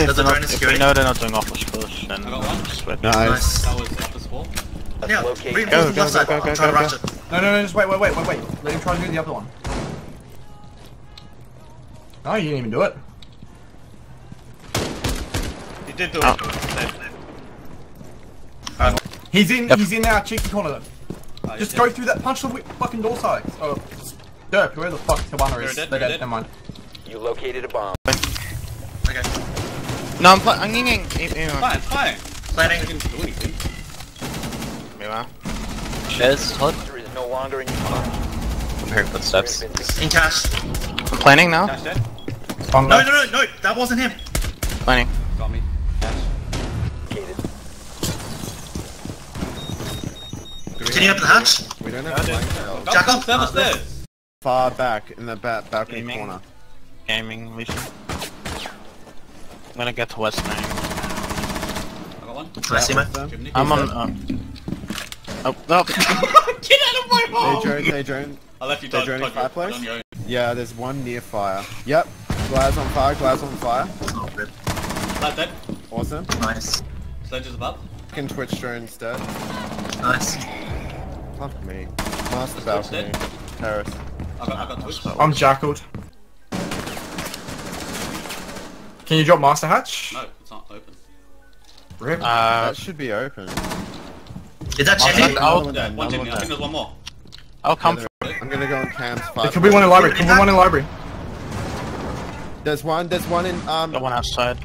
if, There's a they're not, drone in if we security. know they're not doing office push, then I got one. just wait. Nice. That was up the wall. Yeah, Locate- reinforce Go, the go, left side. go, go, I'm trying to go, rush go. it. No, no, no, just wait, wait, wait, wait, wait. Let him try and do the other one. No, you didn't even do it. He did do Oh. it. He's in, Yep. he's in our cheeky corner. Oh, Just yeah. go through that, punch the wi- fucking door side. Oh, Dirk, where the fuck Cabana They're is? dead, They're they're dead, dead. never mind. You located a bomb. Okay. No, I'm playing. I'm yinging. Fine, fine. Planning. I didn't do Todd. There is no longer in your phone. I'm hearing footsteps. There has been In cash. I'm planning now. Dash dead. No, no, no, no. That wasn't him. Planning. Got me. Dash. located. Can you open the hatch? We don't have did. flank Go Jack up. upstairs, upstairs. Far back in the ba balcony Gaming. corner. Gaming, Lisa. I'm gonna get to West Nine. I got one. I see man. Them. Chimney. I'm on. Um, oh, no. Get out of my They hole! drone, they drone. I left you They're Todd. joining fireplace? your. Yeah, there's one near fire. Yep. Glass on fire, glass on fire. Oh, rip. Lad dead. Awesome. Nice. Sledge is above. Can Twitch drone instead. Nice. Fuck me. Master Twitch balcony. dead? Terrace. I got, I got Twitch. I'm jackled. Can you drop Master Hatch? No, it's not open. Rip. Uh, that should be open. Is that I'll- I'll- Yeah, one another. I think there's one more. I'll come. Yeah, there- I'm gonna go on Cam's there fire. could be one in library. Could be one in library. There's one, there's one in, um, Got one outside.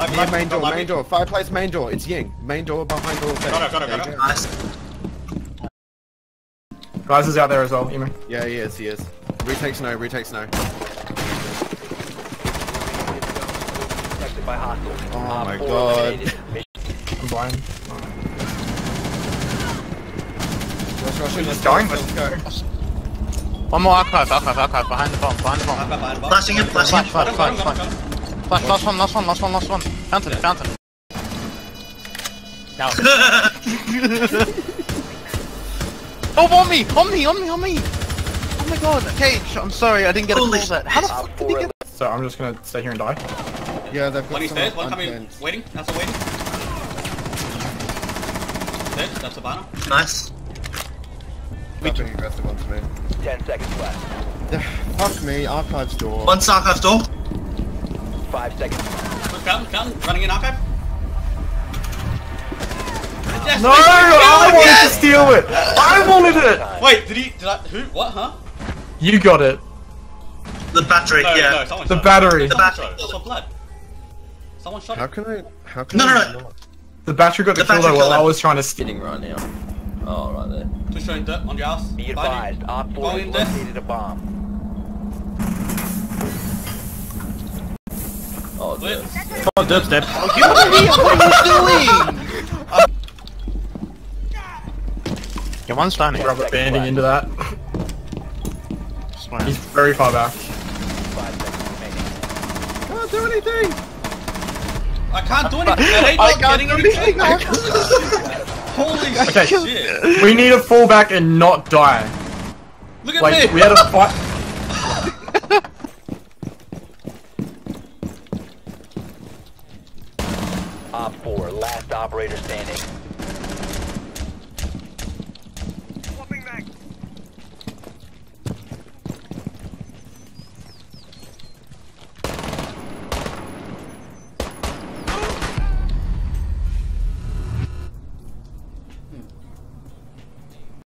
I yeah, main door, main door. Fireplace main door. It's Ying. Main door behind door. Got it, got it, got it. Nice. Guys is out there as well, Emu. Yeah, he is, he is. Retake snow, retake no. Protected by hostiles. Oh Op my God. eliminated. Mission I'm blind. Rush, rush in, let's He's go, going, let's. One more archive, archive, archive. Behind the bomb, behind the I've bomb. got behind the bar. Flashing him, flashing Flash, him. flash, Got him, got flash, him, flash. got him, Flash, last one, last one, last one, last one. Counter, counter. Down. oh, on me, on me, on me, on me. Oh my god, Cage, I'm sorry, I didn't get a Holy call that. How the Op fuck did he four get So I'm just gonna stay here and die. Yeah, they've got One some stairs, one coming, waiting, that's a waiting. Dead, that's a banner. Nice. Stop being aggressive onto me. Ten seconds left. Fuck me, archives door. One Sarkov door. Five seconds. Quick, Counting, counting, running in archive. Yes, No, wait, wait, I wanted yes! to steal it. I wanted it. Wait, did he, did I, who, what, huh? You got it. The battery, No, yeah. no, The battery. The battery. shot. I saw blood. Someone shot How can I, how can No, I no, no. not? The battery got the, The kill while killed I was trying to steal. Sitting right now. Oh, right there. Twitch showing dirt on your house. Be Behind you. advised, Op 4 Going has located a bomb. Oh, Clear. Oh, Dirt's dead. Oh, you what are you doing? Uh, yeah, one's down here. Rubber banding into that. He's very far back. Five seconds remaining. Can't do anything! I can't do anything. I hate I not can't getting do anything. anything. Holy Okay. shit. We need to fall back and not die. Look at Like me. we had a fight. Op 4, last operator standing.